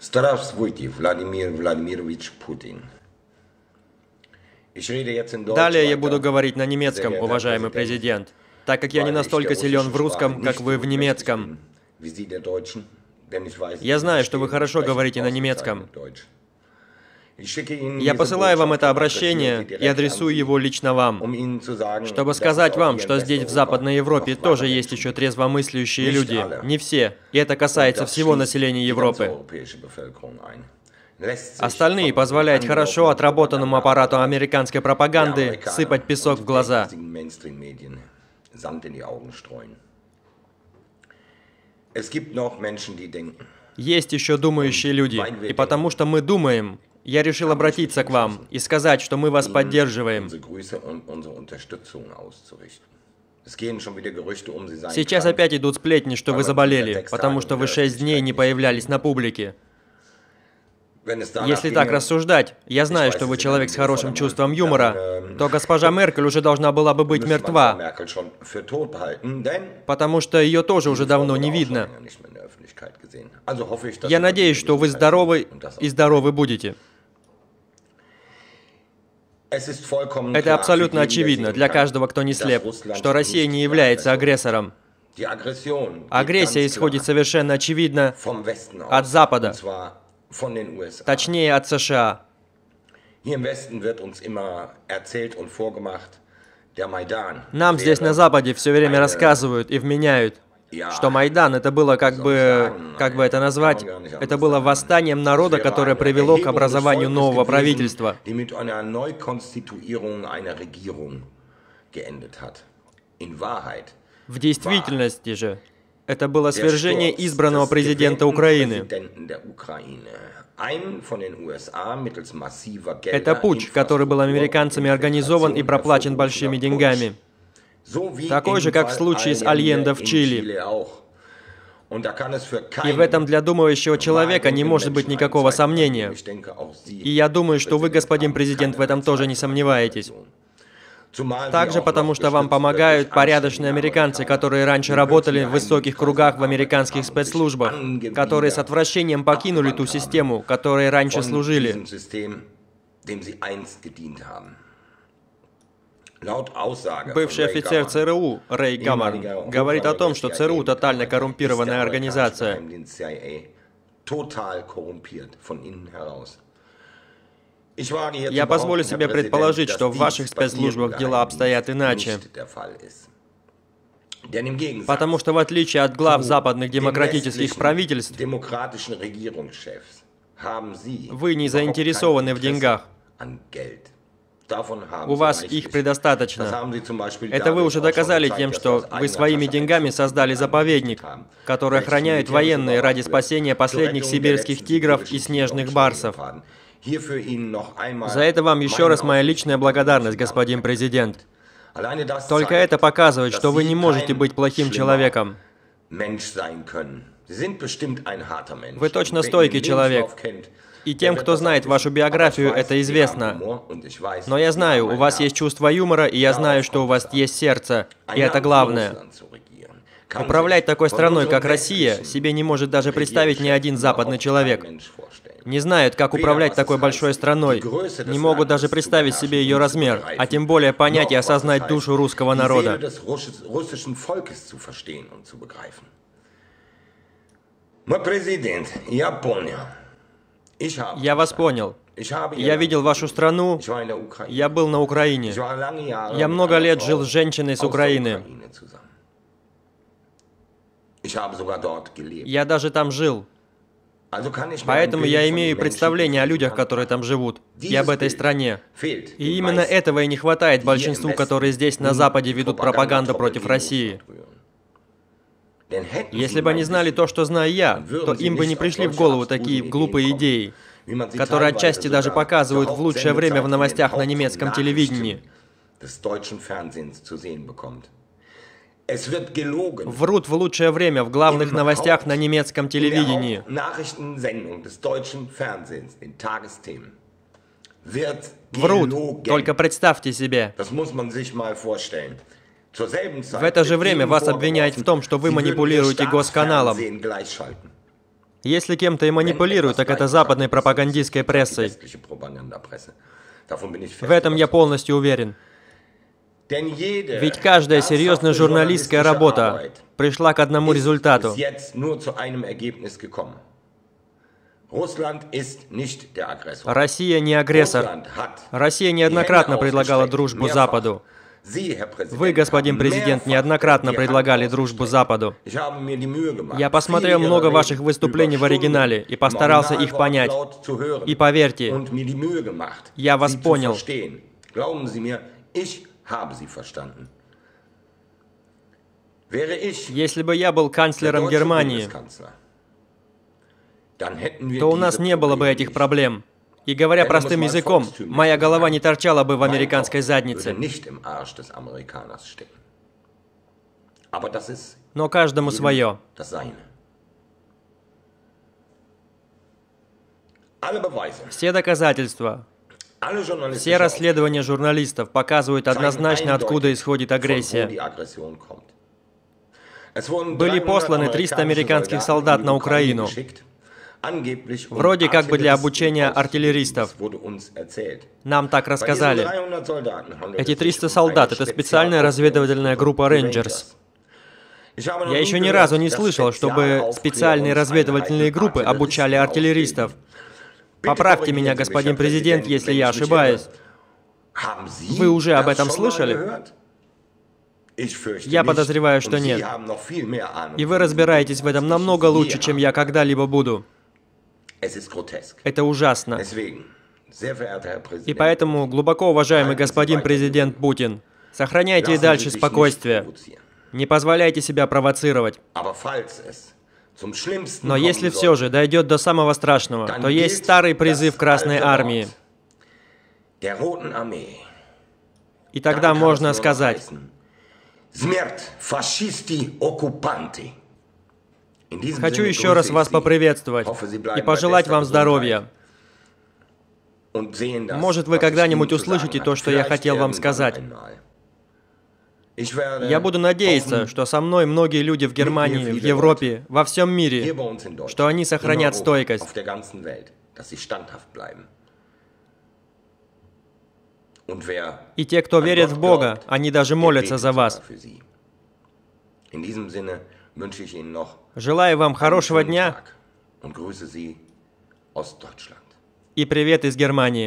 Здравствуйте, Владимир Владимирович Путин. Далее я буду говорить на немецком, уважаемый президент, так как я не настолько силен в русском, как вы в немецком. Я знаю, что вы хорошо говорите на немецком. Я посылаю вам это обращение и адресую его лично вам, чтобы сказать вам, что здесь, в Западной Европе, тоже есть еще трезвомыслящие люди. Не все. И это касается всего населения Европы. Остальные позволяют хорошо отработанному аппарату американской пропаганды сыпать песок в глаза. Есть еще думающие люди, и потому что мы думаем, я решил обратиться к вам и сказать, что мы вас поддерживаем. Сейчас опять идут сплетни, что вы заболели, потому что вы шесть дней не появлялись на публике. Если так рассуждать, я знаю, что вы человек с хорошим чувством юмора, то госпожа Меркель уже должна была бы быть мертва, потому что ее тоже уже давно не видно. Я надеюсь, что вы здоровы и здоровы будете. Это абсолютно очевидно для каждого, кто не слеп, что Россия не является агрессором. Агрессия исходит совершенно очевидно от Запада, точнее от США. Нам здесь на Западе все время рассказывают и вменяют, что Майдан это было как бы, как бы это назвать, это было восстанием народа, которое привело к образованию нового правительства. В действительности же, это было свержение избранного президента Украины. Это путь, который был американцами организован и проплачен большими деньгами. Такой же, как в случае с Альендо в Чили. И в этом для думающего человека не может быть никакого сомнения. И я думаю, что вы, господин президент, в этом тоже не сомневаетесь. Также потому, что вам помогают порядочные американцы, которые раньше работали в высоких кругах в американских спецслужбах, которые с отвращением покинули ту систему, которой раньше служили. Бывший офицер ЦРУ Рэй Гаммар говорит о том, что ЦРУ тотально коррумпированная организация. Я позволю себе предположить, что в ваших спецслужбах дела обстоят иначе. Потому что в отличие от глав западных демократических правительств, вы не заинтересованы в деньгах. У вас их предостаточно. Это вы уже доказали тем, что вы своими деньгами создали заповедник, который охраняют военные ради спасения последних сибирских тигров и снежных барсов. За это вам еще раз моя личная благодарность, господин президент. Только это показывает, что вы не можете быть плохим человеком. Вы точно стойкий человек. И тем, кто знает вашу биографию, это известно. Но я знаю, у вас есть чувство юмора, и я знаю, что у вас есть сердце. И это главное. Управлять такой страной, как Россия, себе не может даже представить ни один западный человек. Не знают, как управлять такой большой страной, не могут даже представить себе ее размер, а тем более понять и осознать душу русского народа. Мой президент, я понял. Я вас понял. Я видел вашу страну, я был на Украине. Я много лет жил с женщиной с Украины. Я даже там жил. Поэтому я имею представление о людях, которые там живут, и об этой стране. И именно этого и не хватает большинству, которые здесь на Западе ведут пропаганду против России. Если бы они знали то, что знаю я, то им бы не пришли в голову такие глупые идеи, которые отчасти даже показывают в лучшее время в новостях на немецком телевидении. Врут в лучшее время в главных новостях на немецком телевидении. Врут, только представьте себе. В это же время вас обвиняют в том, что вы манипулируете госканалом. Если кем-то и манипулируют, так это западной пропагандистской прессой. В этом я полностью уверен. Ведь каждая серьезная журналистская работа пришла к одному результату. Россия не агрессор. Россия неоднократно предлагала дружбу Западу. Вы, господин президент, неоднократно предлагали дружбу Западу. Я посмотрел много ваших выступлений в оригинале и постарался их понять. И поверьте, я вас понял. Если бы я был канцлером Германии, то у нас не было бы этих проблем. И говоря простым языком, моя голова не торчала бы в американской заднице. Но каждому свое. Все доказательства, все расследования журналистов показывают однозначно, откуда исходит агрессия. Были посланы 300 американских солдат на Украину, Вроде как бы для обучения артиллеристов. Нам так рассказали. Эти 300 солдат — это специальная разведывательная группа «Рейнджерс». Я еще ни разу не слышал, чтобы специальные разведывательные группы обучали артиллеристов. Поправьте меня, господин президент, если я ошибаюсь. Вы уже об этом слышали? Я подозреваю, что нет. И вы разбираетесь в этом намного лучше, чем я когда-либо буду. Это ужасно. И поэтому, глубоко уважаемый господин президент Путин, сохраняйте и дальше спокойствие. Не позволяйте себя провоцировать. Но если все же дойдет до самого страшного, то есть старый призыв Красной Армии. И тогда можно сказать, Смерть фашисти оккупанты. Хочу еще раз вас поприветствовать и пожелать вам здоровья. Может, вы когда-нибудь услышите то, что я хотел вам сказать. Я буду надеяться, что со мной многие люди в Германии, в Европе, во всем мире, что они сохранят стойкость. И те, кто верит в Бога, они даже молятся за вас. Желаю вам хорошего дня и привет из Германии.